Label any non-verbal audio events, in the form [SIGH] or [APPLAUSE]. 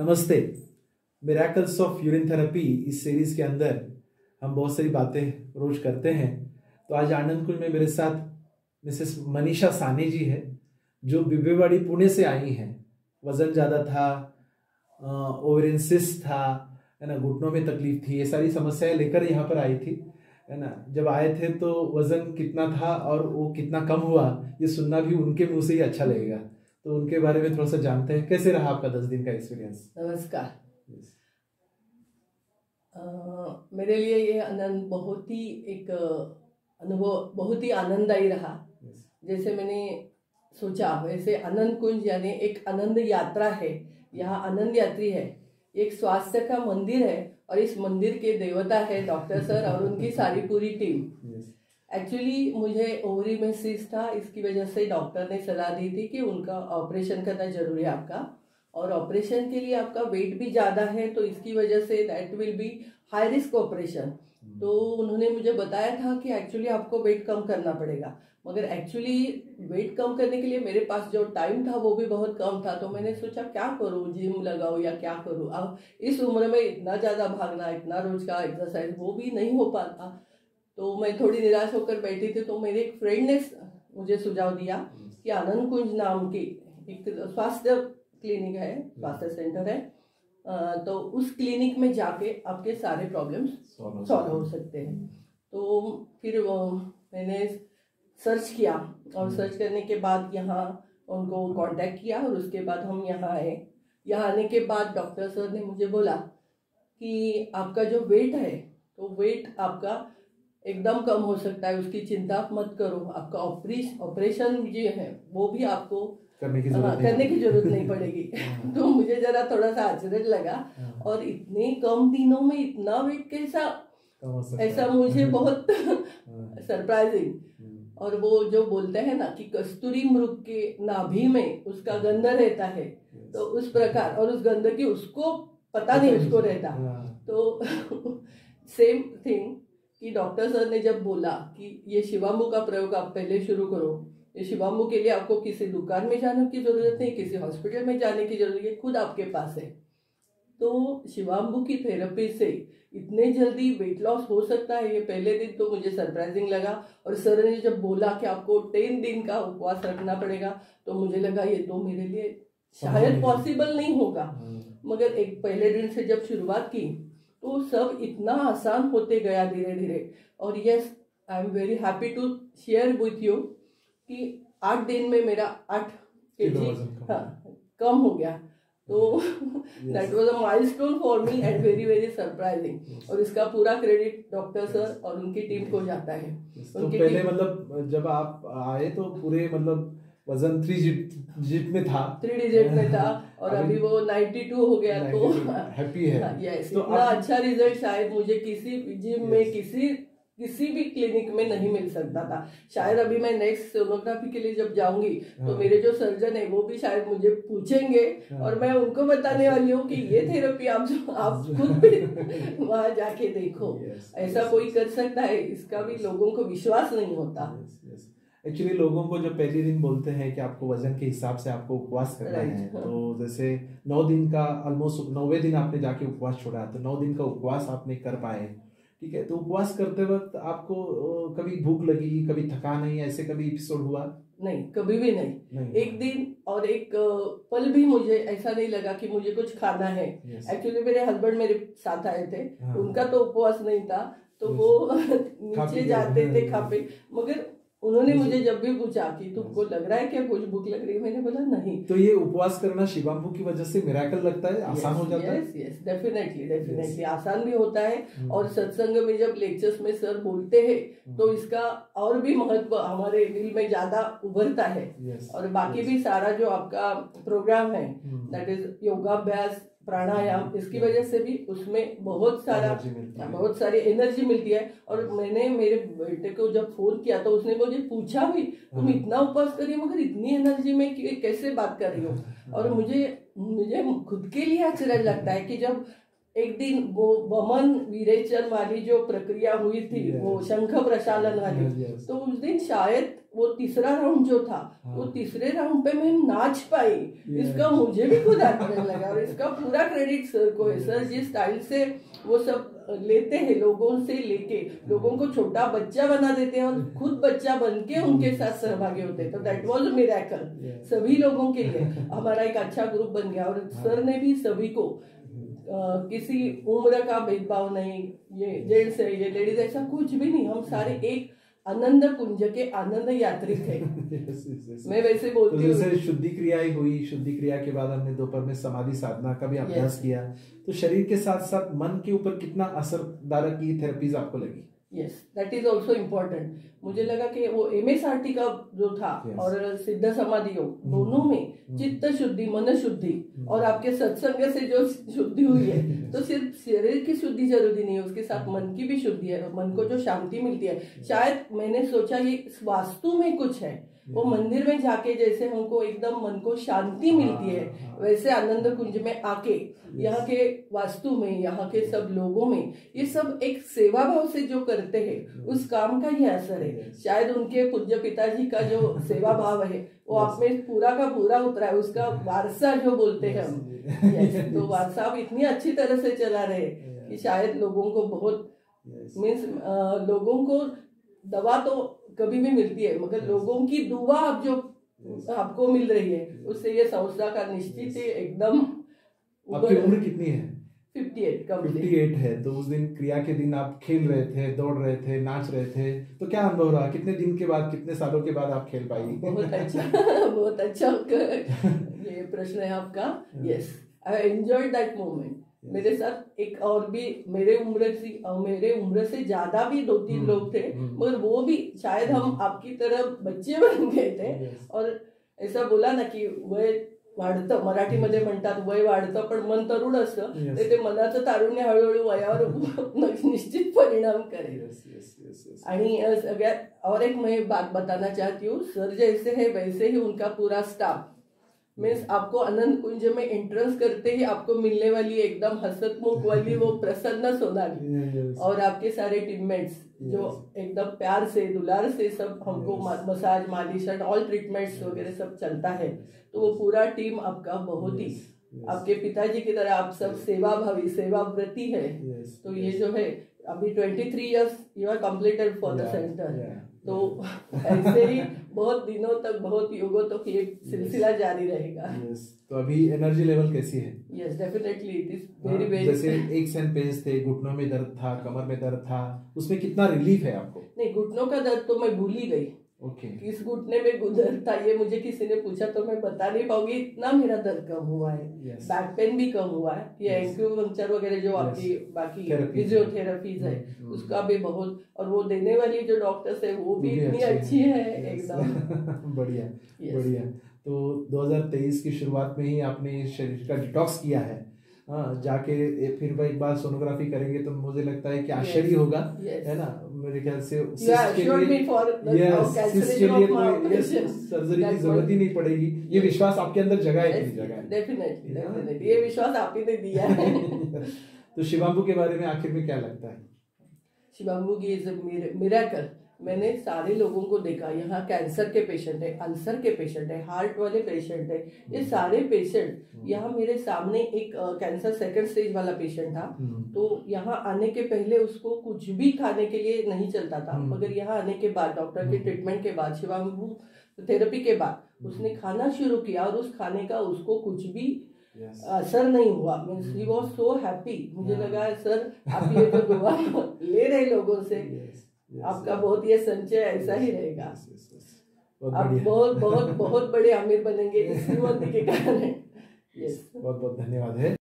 नमस्ते। Miracles of urine therapy इस series के अंदर हम बहुत सारी बातें रोज करते हैं। तो आज आनंद कुंज में मेरे साथ मिसेस मनीषा सानी जी है, जो बिबेवाड़ी पुणे से आई हैं। वज़न ज़्यादा था ओवरेंसिस था, है ना, घुटनों में तकलीफ़ थी, ये सारी समस्याएँ लेकर यहाँ पर आई थी, है ना। जब आए थे तो वज़न कितना था और वो कितना कम हुआ, ये सुनना भी उनके मुँह से ही अच्छा लगेगा। तो उनके बारे में थोड़ा सा जानते हैं। कैसे रहा आपका दस दिन का एक्सपीरियंस नमस्कार। मेरे लिए ये आनंद बहुत ही एक अनुभव बहुत ही आनंददायी रहा। जैसे मैंने सोचा वैसे आनंद कुंज यानी एक आनंद यात्रा है। यहाँ आनंद यात्री है। एक स्वास्थ्य का मंदिर है और इस मंदिर के देवता है डॉक्टर सर और उनकी सारी पूरी टीम। एक्चुअली मुझे ओवरी में सीज था इसकी वजह से डॉक्टर ने सलाह दी थी कि उनका ऑपरेशन करना ज़रूरी है आपका। और ऑपरेशन के लिए आपका वेट भी ज़्यादा है तो इसकी वजह से that will be high risk operation तो उन्होंने मुझे बताया था कि एक्चुअली आपको वेट कम करना पड़ेगा। मगर एक्चुअली वेट कम करने के लिए मेरे पास जो टाइम था वो भी बहुत कम था। तो मैंने सोचा क्या करूँ? जिम लगाओ या क्या करूँ? अब इस उम्र में इतना ज़्यादा भागना इतना रोज का एक्सरसाइज वो भी नहीं हो पाता। तो मैं थोड़ी निराश होकर बैठी थी तो मेरे एक फ्रेंड ने मुझे सुझाव दिया कि आनंद कुंज नाम की एक स्वास्थ्य क्लिनिक है स्वास्थ्य सेंटर है। तो उस क्लिनिक में जाके आपके सारे प्रॉब्लम्स सॉल्व हो सकते हैं। तो फिर मैंने सर्च किया और सर्च करने के बाद यहाँ उनको कांटेक्ट किया और उसके बाद हम यहाँ आए। यहाँ आने के बाद डॉक्टर सर ने मुझे बोला कि आपका जो वेट है तो वेट आपका एकदम कम हो सकता है उसकी चिंता मत करो। आपका ऑपरेशन ऑपरेशन जो है वो भी आपको करने की ज़रूरत हाँ, करने की ज़रूरत नहीं पड़ेगी। [LAUGHS] हाँ। तो मुझे जरा थोड़ा सा आश्चर्य लगा हाँ। और इतने कम दिनों में इतना वेट कैसा ऐसा मुझे [LAUGHS] बहुत सरप्राइजिंग और वो जो बोलते हैं ना कि कस्तूरी मृग के नाभि में उसका गंध रहता है तो उस प्रकार और उस गंध की उसको पता नहीं उसको रहता। तो [LAUGHS] सेम थिंग कि डॉक्टर सर ने जब बोला कि ये शिवाम्बू का प्रयोग आप पहले शुरू करो ये शिवाम्बू के लिए आपको किसी दुकान में जाने की ज़रूरत नहीं किसी हॉस्पिटल में जाने की ज़रूरत है खुद आपके पास है। तो शिवाम्बू की थेरेपी से इतने जल्दी वेट लॉस हो सकता है ये पहले दिन तो मुझे सरप्राइजिंग लगा और सर ने जब बोला कि आपको टेन दिन का उपवास रखना पड़ेगा तो मुझे लगा ये तो मेरे लिए शायद पॉसिबल नहीं होगा। हाँ। मगर एक पहले दिन से जब शुरुआत की तो सब इतना आसान होते गया धीरे धीरे। और yes I am very happy to share with you कि आठ दिन में मेरा आठ के जी हाँ कम हो गया। तो that was a milestone for me and very very surprising और इसका पूरा क्रेडिट डॉक्टर सर और उनकी टीम को जाता है। तो पहले मतलब जब आप आए तो पूरे मतलब वज़न थ्री डिजिट में था। थ्री डिजिट में था और अभी वो नाइन्टी टू हो गया तो हैप्पी है। यस हाँ, तो इतना अच्छा रिज़ल्ट शायद मुझे किसी जिम में किसी किसी भी क्लिनिक में नहीं मिल सकता था। शायद अभी मैं नेक्स्ट सोनोग्राफी के लिए जब जाऊँगी तो हाँ। मेरे जो सर्जन है वो भी शायद मुझे पूछेंगे हाँ। और मैं उनको बताने वाली हूँ कि ये थेरेपी आप जो आप [LAUGHS] खुद भी वहाँ जाके देखो। ऐसा कोई कर सकता है इसका भी लोगों को विश्वास नहीं होता। एक्चुअली लोगों को जब पहले दिन बोलते हैं कि आपको वज़न के हिसाब से आपको उपवास करना है हाँ। तो जैसे नौ दिन का ऑलमोस्ट नौवे दिन आपने जाके उपवास छोड़ा तो नौ दिन का उपवास आपने कर पाए ठीक है? तो उपवास करते वक्त आपको कभी भूख लगी कभी थकान नहीं ऐसे कभी एपिसोड हुआ? नहीं कभी भी नहीं, नहीं। एक दिन और एक पल भी मुझे ऐसा नहीं लगा कि मुझे कुछ खाना है। एक्चुअली मेरे हस्बैंड मेरे साथ आए थे। हाँ। उनका तो उपवास नहीं था तो वो [LAUGHS] नीचे जाते थे खापे मगर उन्होंने मुझे जब भी पूछा कि तुमको लग रहा है क्या कुछ भूख लग रही है मैंने बोला नहीं. तो ये उपवास करना शिवाम्बू की वजह से मेराकल लगता है? आसान हो जाता है? यस डेफिनेटली डेफिनेटली आसान भी होता है hmm. और सत्संग में जब लेक्चर्स में सर बोलते हैं hmm. तो इसका और भी महत्व हमारे दिल में ज़्यादा उभरता है। और बाकी भी सारा जो आपका प्रोग्राम है दैट इज़ योगाभ्यास प्राणायाम इसकी वजह से भी उसमें बहुत सारा बहुत सारी एनर्जी मिलती है। और मैंने मेरे बेटे को जब फ़ोन किया तो उसने मुझे पूछा भी तुम हाँ। इतना उपवास करिए मगर इतनी एनर्जी में कि कैसे बात कर रही हो? [LAUGHS] और मुझे मुझे खुद के लिए आश्चर्य लगता है कि जब एक दिन वो बमन विरेचन वाली जो प्रक्रिया हुई थी वो शंख प्रशालन वाली. तो उस दिन शायद वो तीसरा राउंड जो था हाँ. वो तीसरे राउंड पे मैं नाच पाई। इसका मुझे भी खुद आनंद लगा और इसका पूरा क्रेडिट सर को है। सर जिस स्टाइल से वो सब लेते हैं लोगों से लेके लोगों को छोटा बच्चा बना देते हैं और खुद बच्चा बन के उनके साथ सहभागी होते हैं। तो दैट वाज मिरेकल. सभी लोगों के लिए। हमारा एक अच्छा ग्रुप बन गया और सर ने भी सभी को अ, किसी उम्र का भेदभाव नहीं ये जेंट्स है ये लेडीज़ ऐसा कुछ भी नहीं। हम सारे एक आनंद कुंज के आनंद यात्री थे। [LAUGHS] Yes, yes, yes. मैं वैसे तो बोलती हूँ जैसे शुद्धि क्रियाएँ हुई शुद्धि क्रिया के बाद हमने दोपहर में समाधि साधना का भी अभ्यास किया। तो शरीर के साथ साथ मन के ऊपर कितना असरदारक ये थेरेपीज आपको लगी? Yes that is also important मुझे लगा कि वो एमएसआरटी का जो था Yes. और सिद्ध समाधि योग दोनों में चित्त शुद्धि, मन शुद्धि। और आपके सत्संग से जो शुद्धि हुई है तो सिर्फ़ शरीर की शुद्धि ज़रूरी नहीं है, उसके साथ मन की भी शुद्धि है। मन को जो शांति मिलती है। शायद मैंने सोचा ये वास्तु में कुछ है वो मंदिर में जाके जैसे हमको एकदम मन को शांति मिलती है हाँ, हाँ। वैसे आनंद कुंज में आके यहाँ के वास्तु में यहाँ के सब लोगों में ये सब एक सेवा भाव से जो करते हैं उस काम का ये असर है। शायद उनके पूज्य पिताजी का जो [LAUGHS] सेवा भाव है वो आप में पूरा का पूरा उतरा है उसका वारसा जो बोलते हैं हम। तो [LAUGHS] वारसा आप इतनी अच्छी तरह से चला रहे कि शायद लोगों को बहुत मीन्स लोगों को दवा तो कभी भी मिलती है मगर लोगों की दुआ अब जो आपको मिल रही है उससे ये संस्था का निश्चित एकदम आपकी उम्र कितनी है? फिफ्टी एट कंप्लीट 58 है तो उस दिन क्रिया के दिन आप खेल रहे थे दौड़ रहे थे नाच रहे थे तो क्या अनुभव रहा? कितने दिन के बाद कितने सालों के बाद आप खेल पाई? बहुत अच्छा [LAUGHS] बहुत अच्छा ये प्रश्न है आपका। Yes I enjoy that moment मेरे साथ एक और भी मेरे उम्र से मेरे उम्र से ज़्यादा भी दो तीन हम्म, लोग थे हम्म। मगर वो भी शायद हम आपकी तरह बच्चे बन गए थे। और ऐसा बोला ना की वय वाढतं मराठीमध्ये म्हणतात वय वाढतं पण मन तरुण असतं. तर ते मनाचं तारुण्य हळूहळू वयावर [LAUGHS] निश्चित परिणाम करेल. आणि सगळ्यात और एक मैं बात बताना चाहती हूँ सर जैसे है वैसे ही उनका पूरा स्टाफ मीन्स आपको आनंद कुंज में एंट्रेंस करते ही आपको मिलने वाली एकदम हसतमुख वाली वो प्रसन्न सोनाली और आपके सारे टीममेट्स जो एकदम प्यार से दुलार से सब हमको मसाज मालिश एंड ऑल ट्रीटमेंट्स वगैरह सब चलता है। तो वो पूरा टीम आपका बहुत ही. आपके पिताजी की तरह आप सब सेवा भावी सेवा व्रती है तो ये जो है अभी twenty three years you are completed for the centre तो ऐसे ही बहुत दिनों तक बहुत युगों तक ये सिलसिला जारी रहेगा। Yes. तो अभी एनर्जी लेवल कैसी है? Yes definitely it is very very जैसे एक सेंट पेज थे घुटनों में दर्द था कमर में दर्द था उसमें कितना रिलीफ है आपको? नहीं घुटनों का दर्द तो मैं भूल ही गई। ओके किस घुटने में था ये मुझे किसी ने पूछा तो मैं बता नहीं पाऊँगी इतना मेरा दर्द कम हुआ है Yes. बैक पेन भी कम हुआ है ये Yes. एक्यूपंक्चर वगैरह जो Yes. आपकी बाकी. फिजियोथेरेपीज है। उसका भी बहुत और वो देने वाली जो डॉक्टर्स है वो भी इतनी अच्छी है। एकदम [LAUGHS] बढ़िया. बढ़िया तो 2023 की शुरुआत में ही आपने शरीर का डिटॉक्स किया है हाँ जाके फिर भाई एक बार सोनोग्राफी करेंगे तो मुझे लगता है कि आश्चर्य. होगा. है ना मेरे ख्याल से. सर्जरी की ज़रूरत ही नहीं पड़ेगी। ये विश्वास आपके अंदर जगह है। डेफिनेटली ये विश्वास आप ही ने दिया है। [LAUGHS] तो शिवाबू के बारे में आखिर में क्या लगता है? शिवाबू की इज़ मिराकल मैंने सारे लोगों को देखा यहाँ कैंसर के पेशेंट है अल्सर के पेशेंट है हार्ट वाले पेशेंट है ये सारे पेशेंट यहाँ मेरे सामने एक कैंसर सेकंड स्टेज वाला पेशेंट था। हम्म, तो यहाँ आने के पहले उसको कुछ भी खाने के लिए नहीं चलता था हम्म। मगर यहाँ आने के बाद डॉक्टर के हम्म। ट्रीटमेंट के बाद शिवांगू थेरेपी के बाद उसने खाना शुरू किया और उस खाने का उसको कुछ भी yes. असर नहीं हुआ। Means he was so happy मुझे हाँ। लगा सर आप ये जो दुआ [LAUGHS] ले रहे लोगों से। Yes, yes, आपका yes. बहुत ये संचय ऐसा ही रहेगा। आप बहुत बहुत [LAUGHS] बहुत बड़े अमीर बनेंगे इस के कारण। यस बहुत बहुत धन्यवाद है।